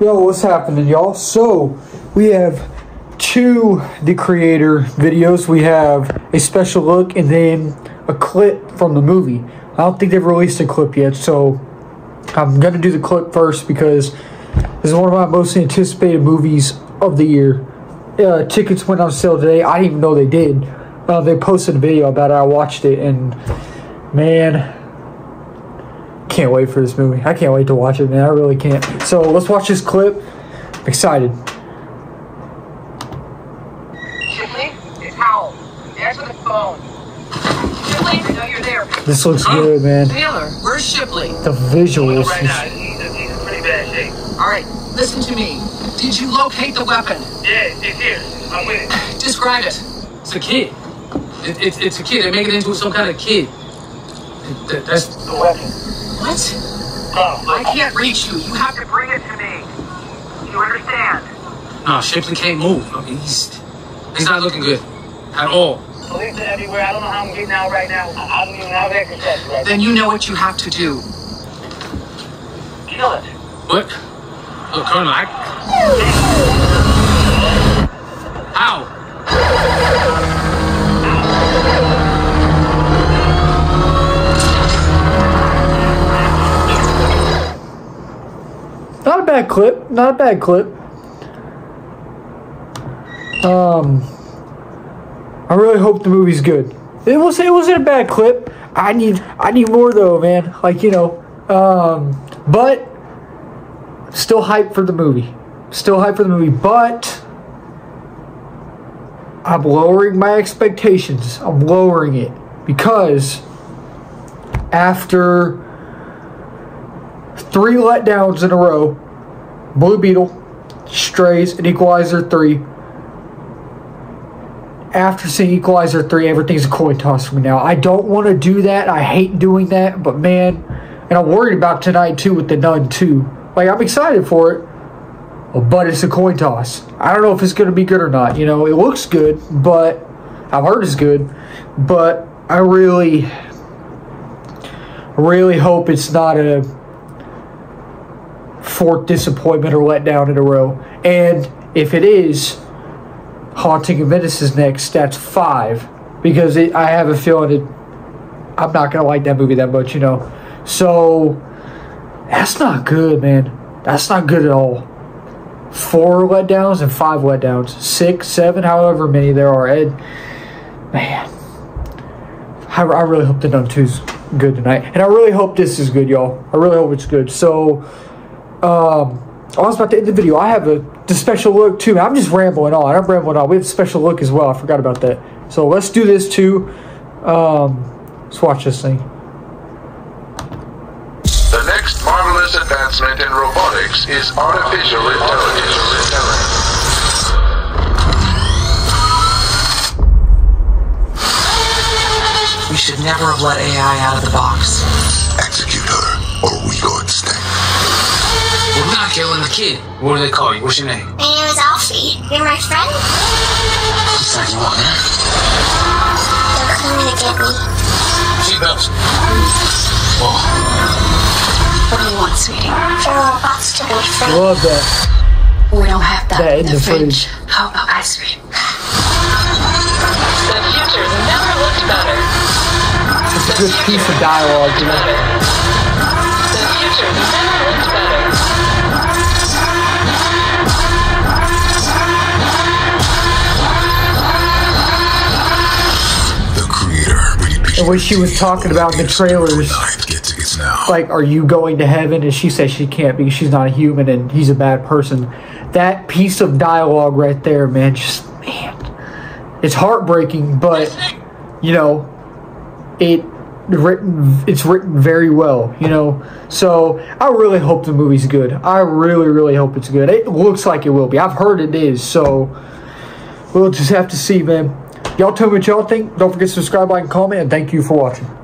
Yo, what's happening, y'all? So, we have two The Creator videos. We have a special look and then a clip from the movie. I don't think they've released a clip yet, so I'm going to do the clip first because this is one of my most anticipated movies of the year. Uh, tickets went on sale today. I didn't even know they did. Uh, they posted a video about it. I watched it, and man, can't wait for this movie. I can't wait to watch it, man. I really can't. So let's watch this clip. I'm excited. Shipley, it's Howell. Answer the phone. Shipley, I know you're there. This looks good, man. Taylor, where's Shipley? The visuals. Right now, he's he's in pretty bad shape. All right, listen to me. Did you locate the weapon? Yeah, it's here. I'm with it. Describe it. It's a kid. It, it, it's a kid. They make it into some kind of kid. That, that's The weapon. What? Come, I can't reach you. You have to bring it to me. You understand? no. Shipley can't move. I mean, he's he's not looking good at all. Police are everywhere. I don't know how I'm getting out right now. I I don't even have exercise right Then you know what you have to do. Kill it. What? Look, Colonel, I. How? Bad clip. Not a bad clip. Um, I really hope the movie's good. It was. It wasn't a bad clip. I need. I need more though, man. Like you know. Um, but still hype for the movie. Still hype for the movie, but I'm lowering my expectations. I'm lowering it because after three letdowns in a row Blue Beetle, Strays, and Equalizer 3. After seeing Equalizer 3, everything's a coin toss for me now. I don't want to do that. I hate doing that, but man, and I'm worried about tonight too with the Nun 2. Like, I'm excited for it, but it's a coin toss. I don't know if it's going to be good or not. You know, it looks good, but I've heard it's good, but I really, really hope it's not a fourth disappointment or letdown in a row. And if it is, Haunting of Venice is next. That's five because it, I have a feeling it. I'm not gonna like that movie that much, you know. So that's not good, man. That's not good at all. Four letdowns and five letdowns. Six, seven, however many there are. Ed, man, I, I really hope the Nun 2's good tonight, and I really hope this is good, y'all. I really hope it's good. So. Um, I was about to end the video. I have a the special look too. I'm just rambling on. I'm rambling on. We have a special look as well. I forgot about that. So let's do this too. Um, let's watch this thing. The next marvelous advancement in robotics is artificial intelligence. We should never have let AI out of the box. Execute We're killing the kid. What do they call you? What's your name? My name is Alphie. You're my friend? What's that you want, man? They're coming to get me. Seatbelts. Whoa. What do you want, sweetie? For robots to be free. Love that. Oh, we don't have that, That in in the the fridge. fridge. How about ice cream? The future's never looked better. It's a good piece of dialogue. You know? The future's never What she was talking about in the trailers. Life get tickets now. Like, are you going to heaven? And she says she can't because she's not a human and he's a bad person. That piece of dialogue right there, man, just man, it's heartbreaking, but you know, it written it's written very well you know so i really hope the movie's good i really really hope it's good it looks like it will be i've heard it is so we'll just have to see man y'all tell me what y'all think. Don't forget to subscribe like and comment and thank you for watching